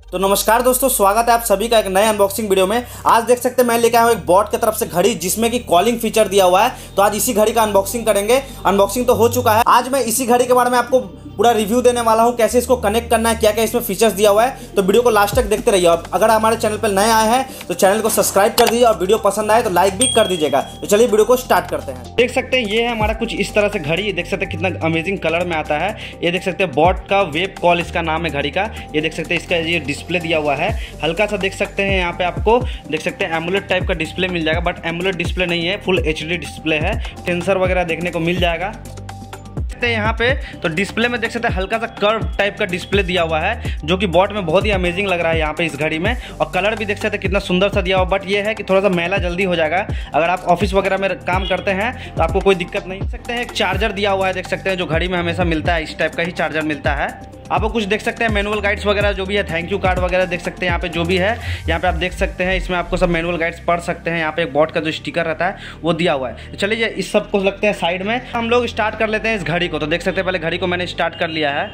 तो नमस्कार दोस्तों, स्वागत है आप सभी का एक नए अनबॉक्सिंग वीडियो में। आज देख सकते हैं, मैं लेके आया हूँ एक बॉट की तरफ़ से घड़ी, जिसमें कि कॉलिंग फीचर दिया हुआ है। तो आज इसी घड़ी का अनबॉक्सिंग करेंगे। अनबॉक्सिंग तो हो चुका है। आज मैं इसी घड़ी के बारे में आपको पूरा रिव्यू देने वाला हूँ, कैसे इसको कनेक्ट करना है क्या क्या इसमें फीचर्स दिया हुआ है तो वीडियो को लास्ट तक देखते रहिए। और अगर हमारे चैनल पर नए आए हैं तो चैनल को सब्सक्राइब कर दीजिए और वीडियो पसंद आए तो लाइक भी कर दीजिएगा। तो चलिए वीडियो को स्टार्ट करते हैं। देख सकते हैं, ये है हमारा कुछ इस तरह से घड़ी। देख सकते हैं कितना अमेजिंग कलर में आता है। ये देख सकते हैं बॉट का वेब कॉल इसका नाम है घड़ी का। ये देख सकते हैं इसका ये डिस्प्ले दिया हुआ है। हल्का सा देख सकते हैं यहाँ पे आपको, देख सकते हैं एमुलेट टाइप का डिस्प्ले मिल जाएगा बट एमुलेट डिस्प्ले नहीं है फुल एचडी डिस्प्ले है। टेंसर वगैरह देखने को मिल जाएगा। सकते हैं यहाँ पे। तो डिस्प्ले में देख सकते हैं हल्का सा कर्व टाइप का डिस्प्ले दिया हुआ है, जो कि बॉट में बहुत ही अमेजिंग लग रहा है यहाँ पे इस घड़ी में। और कलर भी देख सकते हैं कितना सुंदर सा दिया हुआ बट ये है कि थोड़ा सा मैला जल्दी हो जाएगा। अगर आप ऑफ़िस वगैरह में काम करते हैं तो आपको कोई दिक्कत नहीं। सकते हैं एक चार्जर दिया हुआ है, देख सकते हैं, जो घड़ी में हमेशा मिलता है, इस टाइप का ही चार्जर मिलता है। आपको कुछ देख सकते हैं मैनुअल गाइड्स वगैरह जो भी है थैंक यू कार्ड वगैरह देख सकते हैं यहाँ पे जो भी है। यहाँ पे आप देख सकते हैं, इसमें आपको सब मैनुअल गाइड्स पढ़ सकते हैं। यहाँ पे एक बॉट का जो स्टिकर रहता है, वो दिया हुआ है। तो चलिए, इस सबको लगते हैं साइड में। हम लोग स्टार्ट कर लेते हैं इस घड़ी को। तो देख सकते हैं, पहले घड़ी को मैंने स्टार्ट कर लिया है।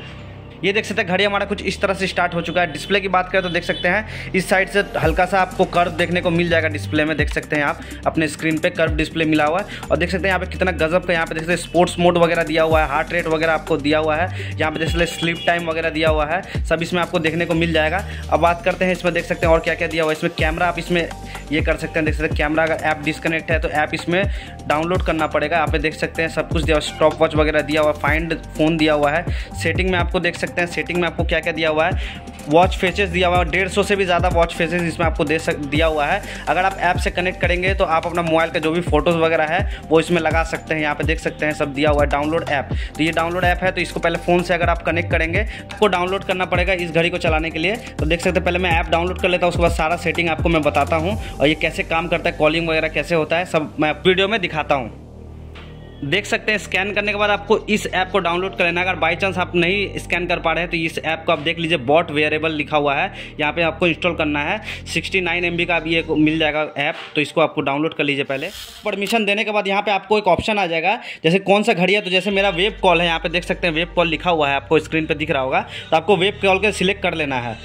ये देख सकते हैं, घड़ी हमारा कुछ इस तरह से स्टार्ट हो चुका है। डिस्प्ले की बात करें तो देख सकते हैं, इस साइड से हल्का सा आपको कर्व देखने को मिल जाएगा डिस्प्ले में, देख सकते हैं आप, अपने स्क्रीन पे कर्व डिस्प्ले मिला हुआ है। और देख सकते हैं, यहाँ पे कितना गजब का यहाँ पे देख सकते हैं स्पोर्ट्स मोड वगैरह दिया हुआ है हार्ट रेट वगैरह आपको दिया हुआ है। यहाँ पे देख सकते स्लीप टाइम वगैरह दिया हुआ है। सब इसमें आपको देखने को मिल जाएगा। अब बात करते हैं, इसमें देख सकते हैं और क्या क्या दिया हुआ है। इसमें कैमरा आप इसमें ये कर सकते हैं, देख सकते हैं कैमरा अगर ऐप डिसकनेक्ट है तो ऐप इसमें डाउनलोड करना पड़ेगा। आप देख सकते हैं, सब कुछ दिया स्टॉप वॉच वगैरह दिया हुआ फाइंड फ़ोन दिया हुआ है। सेटिंग में आपको देख सकते हैं सेटिंग में आपको क्या क्या दिया हुआ है। वॉच फेसेस दिया हुआ है डेढ़ सौ से भी ज़्यादा वॉच फेसेस इसमें आपको दे सक, दिया हुआ है। अगर आप ऐप से कनेक्ट करेंगे तो आप अपना मोबाइल का जो भी फ़ोटोज़ वगैरह है, वो इसमें लगा सकते हैं, यहाँ पे देख सकते हैं, सब दिया हुआ है डाउनलोड ऐप तो ये डाउनलोड ऐप है तो इसको पहले फ़ोन से अगर आप कनेक्ट करेंगे तो आपको डाउनलोड करना पड़ेगा इस घड़ी को चलाने के लिए। तो देख सकते हैं, पहले मैं ऐप डाउनलोड कर लेता हूँ, उसके बाद सारा सेटिंग आपको मैं बताता हूँ, और ये कैसे काम करता है कॉलिंग वगैरह कैसे होता है, सब मैं वीडियो में दिखाता हूँ। देख सकते हैं स्कैन करने के बाद आपको इस ऐप को डाउनलोड कर लेना अगर बाई चांस आप नहीं स्कैन कर पा रहे हैं तो इस ऐप को आप देख लीजिए बॉट वेयरेबल लिखा हुआ है। यहाँ पे आपको इंस्टॉल करना है। 69 नाइन का भी एक मिल जाएगा ऐप तो इसको आपको डाउनलोड कर लीजिए पहले। परमिशन देने के बाद यहाँ पे आपको एक ऑप्शन आ जाएगा। जैसे कौन सा घड़ी है तो जैसे मेरा वेब कॉल है, यहाँ पे देख सकते हैं वेब कॉल लिखा हुआ है, आपको स्क्रीन पर दिख रहा होगा। तो आपको वेब कॉल के सिलेक्ट कर लेना है।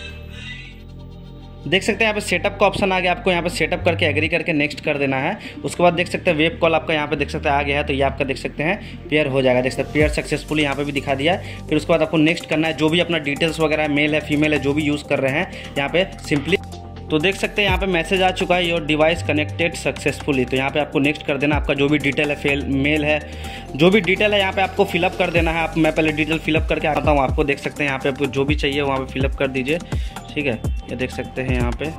देख सकते हैं यहाँ पे सेटअप का ऑप्शन आ गया, आपको यहाँ पे सेटअप करके एग्री करके नेक्स्ट कर देना है। उसके बाद देख सकते हैं वेब कॉल आपका यहाँ पे देख सकते हैं आ गया है तो ये आपका देख सकते हैं पेयर हो जाएगा। देख सकते हैं पेयर सक्सेसफुली यहाँ पे भी दिखा दिया फिर उसके बाद आपको नेक्स्ट करना है, जो भी अपना डिटेल्स वगैरह मेल है फीमेल है, जो भी यूज़ कर रहे हैं, यहाँ पे सिंपली तो देख सकते हैं यहाँ पे मैसेज आ चुका है योर डिवाइस कनेक्टेड सक्सेसफुली तो यहाँ पे आपको नेक्स्ट कर देना आपका जो भी डिटेल है फेल मेल है, जो भी डिटेल है, यहाँ पे आपको फिलअप कर देना है। आप मैं पहले डिटेल फिलअप करके आता हूँ, आपको देख सकते हैं यहाँ पे आपको जो भी चाहिए, वहाँ पे फिलअप कर दीजिए। ठीक है? ये देख सकते हैं यहाँ पे।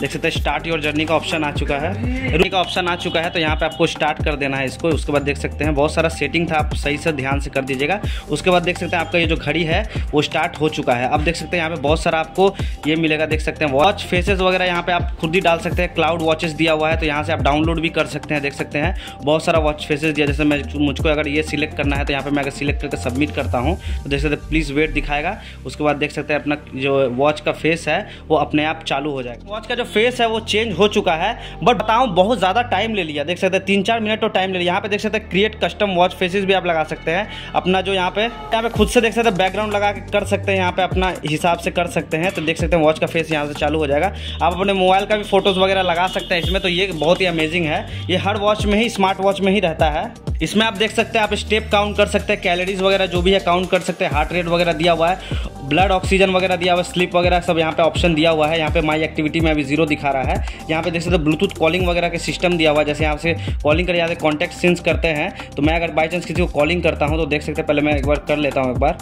देख सकते हैं स्टार्ट योर जर्नी का ऑप्शन आ चुका है। जर्नी का ऑप्शन आ चुका है तो यहाँ पे आपको स्टार्ट कर देना है इसको। उसके बाद देख सकते हैं, बहुत सारा सेटिंग था, आप सही से ध्यान से कर दीजिएगा। उसके बाद देख सकते हैं, आपका ये जो घड़ी है, वो स्टार्ट हो चुका है। अब देख सकते हैं, यहाँ पे बहुत सारा आपको ये मिलेगा, देख सकते हैं वॉच फेसेस वगैरह यहाँ पे आप खुद ही डाल सकते हैं क्लाउड वॉचेस दिया हुआ है तो यहाँ से आप डाउनलोड भी कर सकते हैं, देख सकते हैं। बहुत सारा वॉच फेसेस दिया, जैसे मैं मुझको अगर ये सिलेक्ट करना है तो यहाँ पर मैं अगर सिलेक्ट करके सबमिट करता हूँ तो देख सकते हैं प्लीज़ वेट दिखाएगा। उसके बाद देख सकते हैं, अपना जो वॉच का फेस है, वो अपने आप चालू हो जाएगा। वॉच का जो फेस है वो चेंज चेंज हो चुका है बट बताऊँ बहुत ज़्यादा टाइम ले लिया। देख सकते हैं, तीन चार मिनट तो टाइम ले लिया। यहाँ पे देख सकते हैं क्रिएट कस्टम वॉच फेसेस भी आप लगा सकते हैं। अपना जो यहाँ पे यहाँ पे खुद से देख सकते हैं बैकग्राउंड लगा के कर सकते हैं, यहाँ पे अपना हिसाब से कर सकते हैं। तो देख सकते हैं वॉच का फेस यहाँ से चालू हो जाएगा। आप अपने मोबाइल का भी फ़ोटोज़ वगैरह लगा सकते हैं इसमें तो ये बहुत ही अमेजिंग है। ये हर वॉच में ही स्मार्ट वॉच में ही रहता है। इसमें आप देख सकते हैं, आप स्टेप काउंट कर सकते हैं कैलोरीज वगैरह जो भी है काउंट कर सकते हैं। हार्ट रेट वगैरह दिया हुआ है ब्लड ऑक्सीजन वगैरह दिया हुआ है स्लिप वगैरह सब यहाँ पे ऑप्शन दिया हुआ है। यहाँ पे माई एक्टिविटी में अभी ज़ीरो दिखा रहा है। यहाँ पे देख सकते हो ब्लूटूथ कॉलिंग वगैरह के सिस्टम दिया हुआ है, जैसे यहाँ से कॉलिंग कर जाते कॉन्टैक्ट सेंस करते हैं। तो मैं अगर बाई चांस किसी को कॉलिंग करता हूँ तो देख सकते हैं, पहले मैं एक बार कर लेता हूँ एक बार।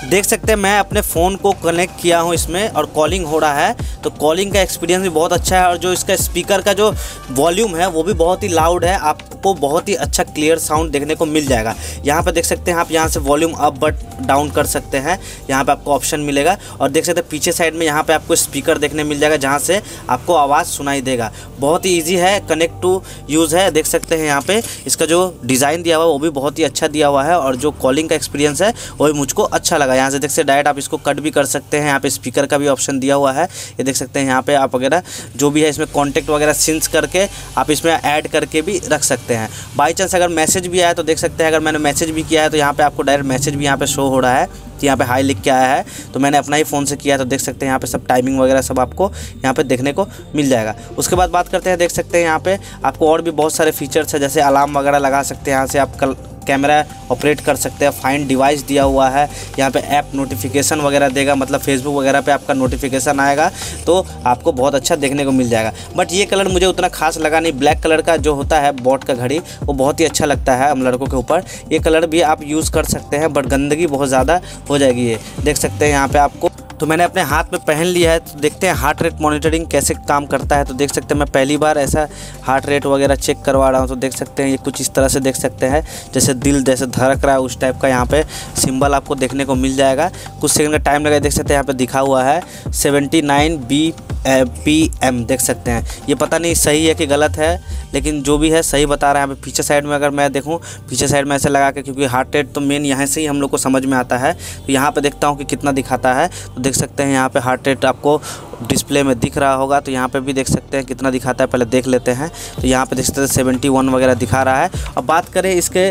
देख सकते हैं, मैं अपने फ़ोन को कनेक्ट किया हूँ इसमें और कॉलिंग हो रहा है। तो कॉलिंग का एक्सपीरियंस भी बहुत अच्छा है और जो इसका स्पीकर का जो वॉल्यूम है, वो भी बहुत ही लाउड है। आपको बहुत ही अच्छा क्लियर साउंड देखने को मिल जाएगा। यहाँ पर देख सकते हैं आप, यहाँ से वॉल्यूम अप बट डाउन कर सकते हैं। यहाँ पर आपको ऑप्शन मिलेगा और देख सकते हैं पीछे साइड में यहाँ पर आपको स्पीकर देखने मिल जाएगा, जहाँ से आपको आवाज़ सुनाई देगा। बहुत ही ईजी है कनेक्ट टू यूज़ है। देख सकते हैं यहाँ पर इसका जो डिज़ाइन दिया हुआ है, वो भी बहुत ही अच्छा दिया हुआ है और जो कॉलिंग का एक्सपीरियंस है, वो भी मुझको अच्छा लगा। लगा यहाँ से देख सकते डायरेक्ट आप इसको कट भी कर सकते हैं। यहाँ पे स्पीकर का भी ऑप्शन दिया हुआ है। ये देख सकते हैं, यहाँ पे आप वगैरह जो भी है इसमें कॉन्टैक्ट वगैरह सिंस करके आप इसमें ऐड करके भी रख सकते हैं। बाई चांस अगर मैसेज भी आया तो देख सकते हैं, अगर मैंने मैसेज भी किया है तो यहाँ पर आपको डायरेक्ट मैसेज भी यहाँ पर शो हो रहा है कि यहाँ पे हाई लिख के आया है। तो मैंने अपना ही फ़ोन से किया तो देख सकते हैं यहाँ पे सब टाइमिंग वगैरह सब आपको यहाँ पे देखने को मिल जाएगा। उसके बाद बात करते हैं, देख सकते हैं यहाँ पे आपको और भी बहुत सारे फीचर्स है, जैसे अलार्म वगैरह लगा सकते हैं। यहाँ से आप कल कैमरा ऑपरेट कर सकते हैं फाइंड डिवाइस दिया हुआ है, यहाँ पे ऐप नोटिफिकेशन वगैरह देगा मतलब फेसबुक वगैरह पे आपका नोटिफिकेशन आएगा तो आपको बहुत अच्छा देखने को मिल जाएगा। बट ये कलर मुझे उतना खास लगा नहीं ब्लैक कलर का जो होता है बॉट का घड़ी, वो बहुत ही अच्छा लगता है हम लड़कों के ऊपर। ये कलर भी आप यूज़ कर सकते हैं बट गंदगी बहुत ज़्यादा हो जाएगी ये। देख सकते हैं यहाँ पर आपको तो मैंने अपने हाथ में पहन लिया है तो देखते हैं हार्ट रेट मॉनिटरिंग कैसे काम करता है। तो देख सकते हैं मैं पहली बार ऐसा हार्ट रेट वगैरह चेक करवा रहा हूँ तो देख सकते हैं ये कुछ इस तरह से देख सकते हैं। जैसे दिल जैसे धड़क रहा है, उस टाइप का यहाँ पर सिम्बल आपको देखने को मिल जाएगा। कुछ सेकंड का टाइम लगा देख सकते हैं यहाँ पर दिखा हुआ है। Seventy nine B P M देख सकते हैं। ये पता नहीं सही है कि गलत है, लेकिन जो भी है सही बता रहा है। यहाँ पीछे साइड में अगर मैं देखूँ, पीछे साइड में ऐसे लगा के, क्योंकि हार्ट रेट तो मेन यहाँ से ही हम लोग को समझ में आता है। तो यहाँ पर देखता हूँ कि कितना दिखाता है। तो देख सकते हैं यहाँ पर हार्ट रेट आपको डिस्प्ले में दिख रहा होगा। तो यहाँ पे भी देख सकते हैं कितना दिखाता है, पहले देख लेते हैं। तो यहाँ पे देख सकते हैं सेवेंटी वन वगैरह दिखा रहा है। अब बात करें इसके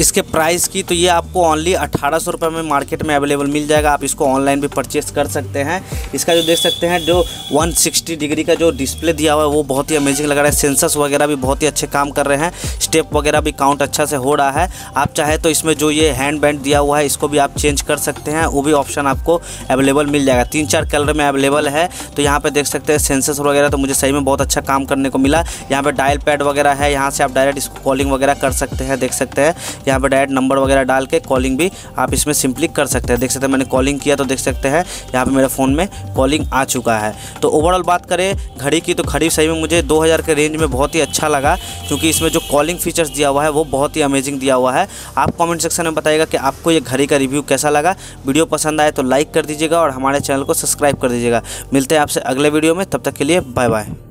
इसके प्राइस की तो ये आपको ओनली अठारह सौ रुपये में मार्केट में अवेलेबल मिल जाएगा। आप इसको ऑनलाइन भी परचेस कर सकते हैं। इसका जो देख सकते हैं, जो 160 डिग्री का जो डिस्प्ले दिया हुआ है, वो बहुत ही अमेजिंग लग रहा है। सेंसर्स वगैरह भी बहुत ही अच्छे काम कर रहे हैं। स्टेप वगैरह भी काउंट अच्छा से हो रहा है। आप चाहे तो इसमें जो ये हैंड बैंड दिया हुआ है, इसको भी आप चेंज कर सकते हैं। वो भी ऑप्शन आपको अवेलेबल मिल जाएगा। तीन चार कलर में अवेलेबल है। तो यहाँ पर देख सकते हैं सेंसर्स वगैरह तो मुझे सही में बहुत अच्छा काम करने को मिला। यहाँ पर डायल पैड वगैरह है। यहाँ से आप डायरेक्ट इसको कॉलिंग वगैरह कर सकते हैं, देख सकते हैं। यहाँ पर डायरेक्ट नंबर वगैरह डाल के कॉलिंग भी आप इसमें सिंपली कर सकते हैं। देख सकते हैं मैंने कॉलिंग किया तो देख सकते हैं यहाँ पर मेरे फ़ोन में कॉलिंग आ चुका है। तो ओवरऑल बात करें, घड़ी की तो घड़ी सही में मुझे 2000 के रेंज में बहुत ही अच्छा लगा, क्योंकि इसमें जो कॉलिंग फीचर्स दिया हुआ है वो बहुत ही अमेजिंग दिया हुआ है। आप कॉमेंट सेक्शन में बताइएगा कि आपको ये घड़ी का रिव्यू कैसा लगा। वीडियो पसंद आए तो लाइक कर दीजिएगा और हमारे चैनल को सब्सक्राइब कर दीजिएगा। मिलते हैं आपसे अगले वीडियो में, तब तक के लिए बाय बाय